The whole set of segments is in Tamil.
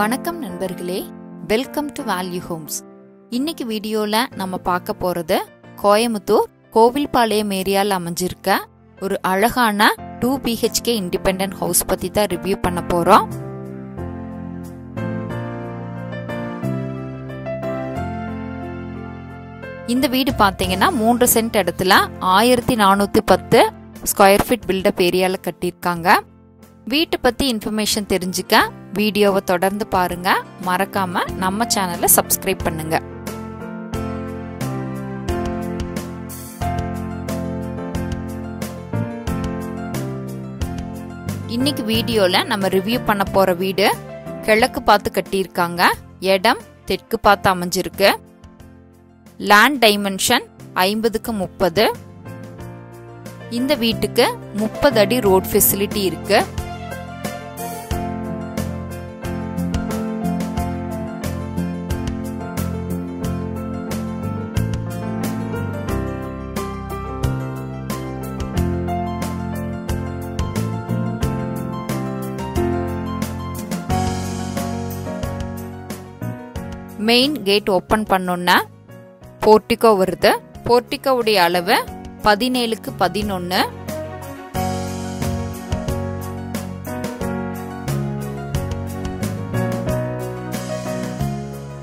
வணக்கம் நண்பர்களே. வெல்கம் டு வேல்யூ ஹோம்ஸ் இன்னைக்கு வீடியோல நம்ம பார்க்க போறது கோயமுத்தூர் கோவில்பாளையம் ஏரியால அமைஞ்சிருக்க ஒரு அழகான டூ பிஹெச்கே இண்டிபெண்ட் ஹவுஸ் பத்தி தான் ரிவ்யூ பண்ண போறோம். இந்த வீடு பார்த்தீங்கன்னா மூன்று சென்ட் இடத்துல ஆயிரத்தி நானூத்தி பத்து ஸ்கொயர் ஃபீட் பில்டப் ஏரியால கட்டியிருக்காங்க. வீட்டை பத்தி இன்ஃபர்மேஷன் தெரிஞ்சுக்க வீடியோவை தொடர்ந்து பாருங்க. மறக்காம நம்ம சேனலை சப்ஸ்கிரைப் பண்ணுங்க. இன்னைக்கு வீடியோல நம்ம ரிவ்யூ பண்ண போற வீடு கிழக்கு பார்த்து கட்டியிருக்காங்க. இடம் தெற்கு பார்த்து அமைஞ்சிருக்கு. லேண்ட் டைமென்ஷன் ஐம்பதுக்கு முப்பது. இந்த வீட்டுக்கு முப்பது அடி ரோட் ஃபெசிலிட்டி இருக்குது மெயின் கேட் ஓப்பன் பண்ணோன்னா போர்ட்டிகோ வருது. போர்ட்டிகோவுடைய அளவு பதினேழுக்கு பதினொன்று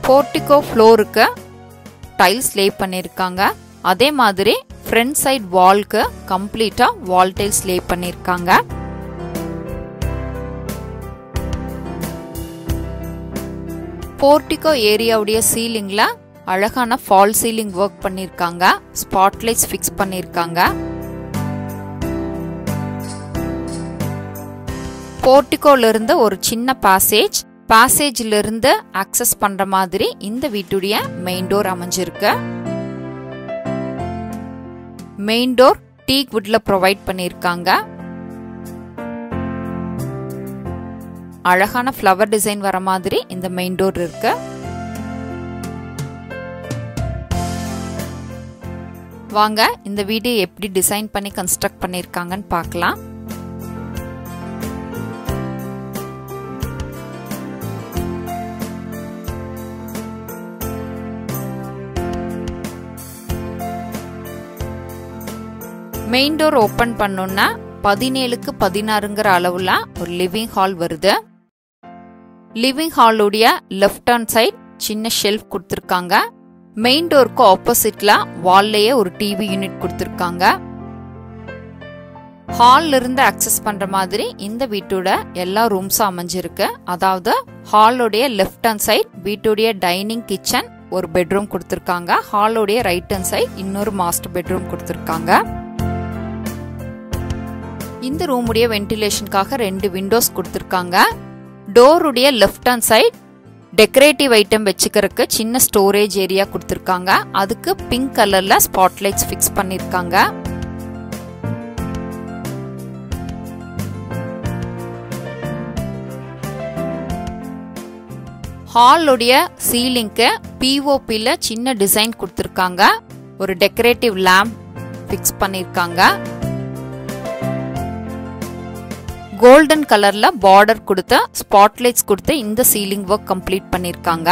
போர்ட்டிகோ ஃப்ளோருக்கு டைல்ஸ் லே பண்ணியிருக்காங்க அதே மாதிரி ஃப்ரண்ட் சைட் வால்க்கு கம்ப்ளீட்டாக வால் டைல்ஸ் லே பண்ணியிருக்காங்க போர்ட்டிகோ ஏரியாவுடைய சீலிங்ல அழகான ஃபால் சீலிங் ஒர்க் பண்ணிருக்காங்க. ஸ்பாட்லைட்ஸ் ஃபிக்ஸ் பண்ணியிருக்காங்க போர்ட்டிகோல இருந்து ஒரு சின்ன பாசேஜ் பாசேஜ்ல இருந்து அக்சஸ் பண்ற மாதிரி இந்த வீட்டுடைய மெயின் டோர் அமைஞ்சிருக்கு. மெயின் டோர் டீக் வுட்ல ப்ரொவைட் பண்ணியிருக்காங்க அழகான ஃப்ளவர் டிசைன் வர மாதிரி இந்த மெயின் டோர் இருக்கு. வாங்க இந்த வீடு எப்படி டிசைன் பண்ணி கன்ஸ்ட்ரக்ட் பண்ணிருக்காங்கன்னு பார்க்கலாம். மெயின் டோர் ஓபன் பண்ணோம்னா பதினேழுக்கு பதினாறுங்கிற அளவுல ஒரு லிவிங் ஹால் வருது. லிவிங் ஹாலுடைய லெஃப்ட் ஹேண்ட் சைட் சின்ன ஷெல்ஃப் கொடுத்துருக்காங்க. மெயின் டோருக்கு ஆப்போசிட்ல வால்லையே ஒரு டிவி யூனிட் கொடுத்துருக்காங்க. ஹால்ல இருந்து அக்சஸ் பண்ற மாதிரி இந்த வீட்டோட எல்லா ரூம்ஸும் அமைஞ்சிருக்கு. அதாவது ஹாலோடைய லெஃப்ட் ஹேண்ட் சைட் வீட்டுடைய டைனிங் கிச்சன் ஒரு பெட்ரூம் கொடுத்துருக்காங்க. ஹாலோடைய ரைட் ஹேண்ட் சைட் இன்னொரு மாஸ்டர் பெட்ரூம் கொடுத்துருக்காங்க. இந்த ரூமுடைய வென்டிலேஷனுக்காக ரெண்டு விண்டோஸ் கொடுத்துருக்காங்க. டோருடைய left hand side decorative item வச்சுக்கிறதுக்கு சின்ன ஸ்டோரேஜ் ஏரியா கொடுத்துருக்காங்க. அதுக்கு பிங்க் கலர்ல ஸ்பாட்லைட்ஸ் ஃபிக்ஸ் பண்ணிருக்காங்க. ஹாலுடைய சீலிங்க்கு பிஓபியில் சின்ன டிசைன் கொடுத்துருக்காங்க. ஒரு டெக்கரேட்டிவ் லேம்ப் ஃபிக்ஸ் பண்ணிருக்காங்க. கோல்டன் கலர்ல பார்டர் கொடுத்த ஸ்பாட்லைட்ஸ் கொடுத்து இந்த சீலிங் ஒர்க் கம்ப்ளீட் பண்ணிருக்காங்க.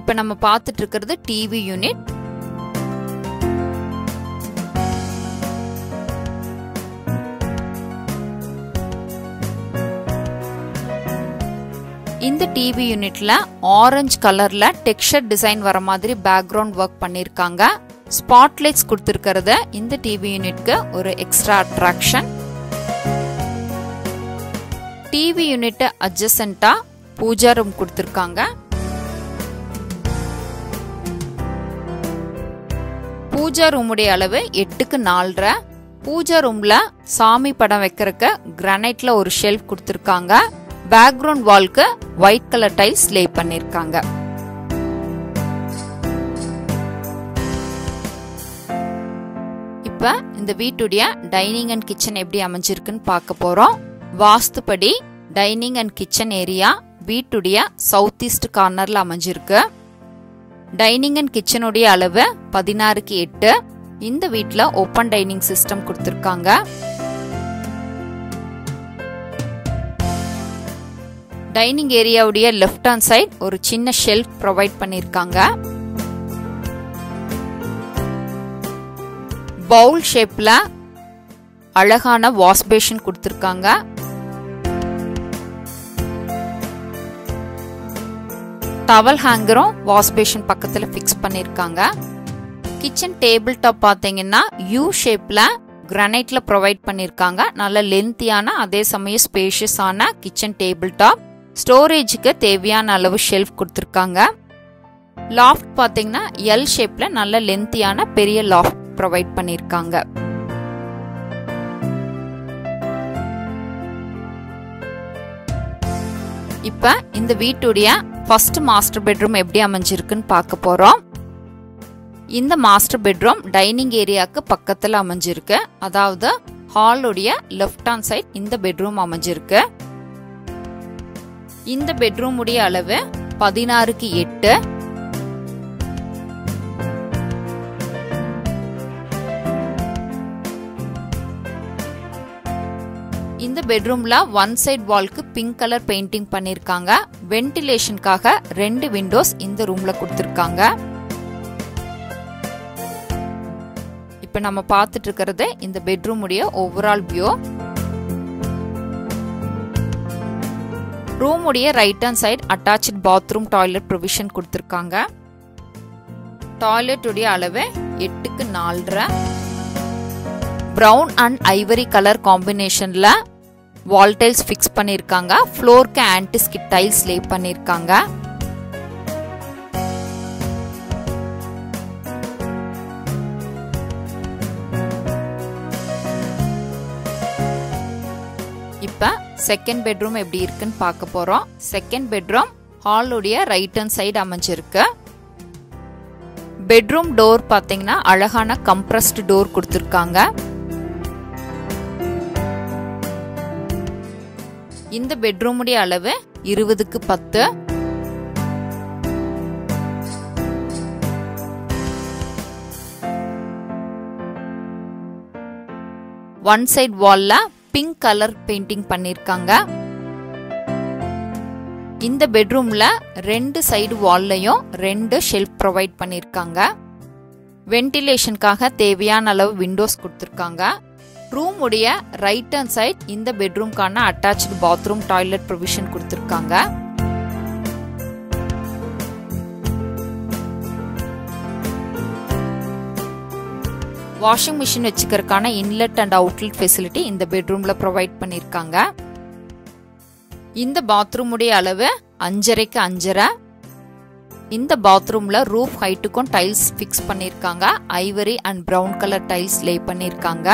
இப்ப நம்ம பார்த்துட்டு இருக்கிறது டிவி யூனிட் இந்த டிவி யூனிட்ல ஆரஞ்சு கலர்ல டெக்ஸ்டர் டிசைன் வர மாதிரி பேக்ரவுண்ட் ஒர்க் பண்ணிருக்காங்க. ஸ்பாட்லைட்ஸ் கொடுத்துருக்கிறது இந்த டிவி யூனிட்க்கு ஒரு எக்ஸ்ட்ரா அட்ராக்ஷன் டிவி யூனிட் அட்ஜசண்டா பூஜா ரூம் கொடுத்துருக்காங்க. பூஜா ரூமுடைய அளவு எட்டுக்கு நாலரை. பூஜா ரூம்ல சாமி படம் வைக்கிறதுக்கு கிரானைட்ல ஒரு ஷெல்ஃப் கொடுத்துருக்காங்க. பேக்ரவுண்ட் வால்க்கு ஒயிட் கலர் டைல்ஸ் லே பண்ணிருக்காங்க. இப்ப இந்த வீட்டுடைய டைனிங் அண்ட் கிச்சன் எப்படி அமைஞ்சிருக்குன்னு பார்க்க போறோம். வாஸ்துப்படி டைனிங் அண்ட் கிச்சன் ஏரியா வீட்டுடைய சவுத் ஈஸ்ட் கார்னர்ல அமைஞ்சிருக்கு. டைனிங் அண்ட் கிச்சனுடைய அளவு பதினாறுக்கு எட்டு. இந்த வீட்டில் ஓப்பன் டைனிங் சிஸ்டம் கொடுத்துருக்காங்க. டைனிங் ஏரியாவுடைய லெஃப்ட் ஹேண்ட் சைட் ஒரு சின்ன ஷெல்ஃப் ப்ரொவைட் பண்ணியிருக்காங்க பவுல் ஷேப்பில் அழகான வாஷ் பேஷன் கொடுத்துருக்காங்க. டவல் ஹேங்கரும் வாஷ் பேஷன் பக்கத்தில் ஃபிக்ஸ் பண்ணியிருக்காங்க கிச்சன் டேபிள் டாப் பார்த்தீங்கன்னா யூ ஷேப்பில் கிரானைட்டில் ப்ரொவைட் பண்ணியிருக்காங்க நல்ல லென்த்தியான அதே சமயம் ஸ்பேஷியஸான கிச்சன் டேபிள் டாப். ஸ்டோரேஜுக்கு தேவையான அளவு ஷெல்ஃப் கொடுத்துருக்காங்க. லாஃப்ட் பார்த்தீங்கன்னா எல் ஷேப்பில் நல்ல லென்த்தியான பெரிய லாஃப்ட் ப்ரொவைட் பண்ணியிருக்காங்க. இப்போ இந்த வீட்டுடைய ஃபர்ஸ்ட் மாஸ்டர் பெட்ரூம் எப்படி அமைஞ்சிருக்குன்னு பார்க்க போகிறோம் இந்த மாஸ்டர் பெட்ரூம் டைனிங் ஏரியாவுக்கு பக்கத்தில் அமைஞ்சிருக்கு. அதாவது ஹாலுடைய லெஃப்ட் ஹேண்ட் சைட் இந்த பெட்ரூம் அமைஞ்சிருக்கு. இந்த பெட்ரூம் உடைய அளவு பதினாறுக்கு எட்டு. இந்த பெட்ரூம்ல ஒன் சைட் வால்க்கு பிங்க் கலர் பெயிண்டிங் பண்ணிருக்காங்க. வென்டிலேஷனுக்காக ரெண்டு விண்டோஸ் இந்த ரூம்ல கொடுத்துருக்காங்க. இப்ப நம்ம பார்த்துட்டு இருக்கிறது இந்த பெட்ரூம் உடைய overall view ரூமுடைய right hand side attach bathroom toilet provision கொடுத்துருக்காங்க. டாய்லெட் உடைய அளவு எட்டுக்கு நாலரை. ப்ரௌன் அண்ட் ஐவரி கலர் காம்பினேஷன்ல வால் டைல்ஸ் ஃபிக்ஸ் பண்ணிருக்காங்க. ஃப்ளோருக்கு ஆன்டிஸ்கிட் டைல்ஸ் லே பண்ணிருக்காங்க. செகண்ட் பெட்ரூம் எப்படி இருக்குன்னு பார்க்க போறோம். செகண்ட் பெட்ரூம் ஹாலுடைய ரைட் ஹேண்ட் சைடு அமைஞ்சிருக்கு. பெட்ரூம் டோர் பார்த்தீங்கன்னா அழகான கம்ப்ரஸ்டு டோர் கொடுத்துருக்காங்க. இந்த பெட்ரூமுடைய அளவு இருபதுக்கு பத்து. ஒன் சைட் வால்ல பிங்க் கலர் பெயிண்டிங் பண்ணிருக்காங்க. இந்த பெட்ரூம்ல ரெண்டு சைடு வால்லையும் ரெண்டு ஷெல்ஃப் ப்ரொவைட் பண்ணிருக்காங்க. வென்டிலேஷனுக்காக தேவையான அளவு விண்டோஸ் கொடுத்துருக்காங்க. ரூம் உடைய ரைட் ஹேண்ட் சைட் இந்த பெட்ரூம்க்கான அட்டாச்சு பாத்ரூம் டாய்லெட் ப்ரொவிஷன் கொடுத்துருக்காங்க. வாஷிங் மிஷின் வச்சுக்கிறதுக்கான இன்லெட் அண்ட் அவுட்லெட் ஃபெசிலிட்டி இந்த பெட்ரூம்ல ப்ரொவைட் பண்ணியிருக்காங்க இந்த பாத்ரூமுடைய அளவு அஞ்சரைக்கு அஞ்சரை. இந்த பாத்ரூம்ல ரூஃப் ஹைட்டுக்கும் டைல்ஸ் ஃபிக்ஸ் பண்ணியிருக்காங்க ivory and brown colour tiles lay பண்ணியிருக்காங்க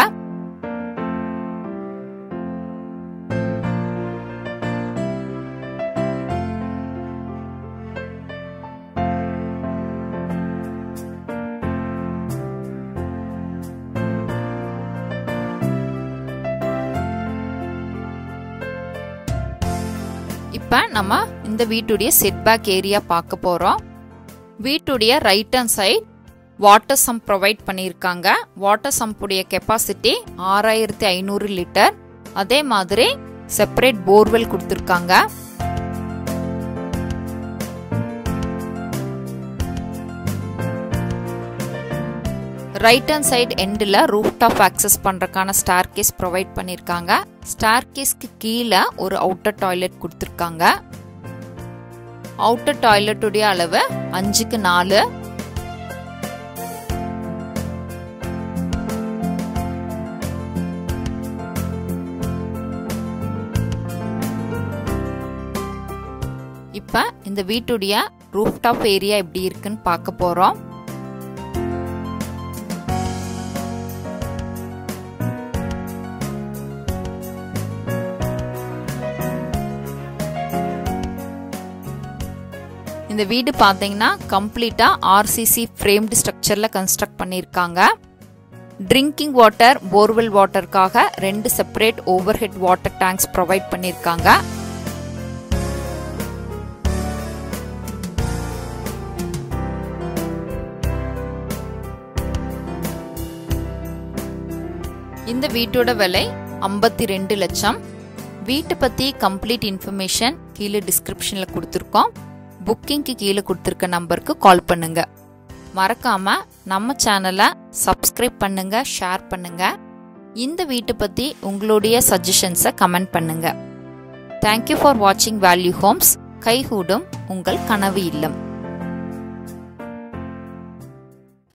இப்போ நம்ம இந்த வீட்டுடைய செட்பேக் ஏரியா பார்க்க போகிறோம் வீட்டுடைய right hand side water sump provide பண்ணியிருக்காங்க. வாட்டர் சம்புடைய கெப்பாசிட்டி ஆறாயிரத்தி ஐநூறு லிட்டர் அதே மாதிரி செப்பரேட் போர்வெல் கொடுத்துருக்காங்க. ரைட் ஹேண்ட் சைடு எண்டில் ரூஃப் டாப் ஆக்சஸ் பண்ணுறக்கான ஸ்டார் கேஸ் ப்ரொவைட் பண்ணியிருக்காங்க. ஸ்டார்கேஸ்க்கு கீழே ஒரு அவுட்டர் டாய்லெட் கொடுத்துருக்காங்க. அவுட்டர் டாய்லெட்டுடைய அளவு அஞ்சுக்கு நாலு. இப்ப இந்த வீட்டுடைய ரூஃப்டாப் ஏரியா எப்படி இருக்குன்னு பார்க்க போறோம். இந்த வீடு பார்த்தீங்கன்னா கம்ப்ளீட்டா ஆர்சிசி ஃப்ரேம்டு ஸ்ட்ரக்சர்ல கன்ஸ்ட்ரக்ட் பண்ணியிருக்காங்க. ட்ரிங்கிங் வாட்டர் போர்வெல் வாட்டருக்காக ரெண்டு separate overhead water tanks provide பண்ணியிருக்காங்க. இந்த வீட்டோட விலை ஐம்பத்தி ரெண்டு லட்சம். வீட்டை பற்றி கம்ப்ளீட் இன்ஃபர்மேஷன் கீழே டிஸ்கிரிப்ஷனில் கொடுத்துருக்கோம். புக்கிங்க்கு கீழே கொடுத்துருக்க நம்பருக்கு கால் பண்ணுங்க. மறக்காம நம்ம சேனலை சப்ஸ்கிரைப் பண்ணுங்க ஷேர் பண்ணுங்க. இந்த வீட்டை பற்றி உங்களுடைய சஜஷன்ஸை கமெண்ட் பண்ணுங்க. தேங்க்யூ ஃபார் வாட்சிங் வேல்யூ ஹோம்ஸ் கைகூடும் உங்கள் கனவு இல்லம்.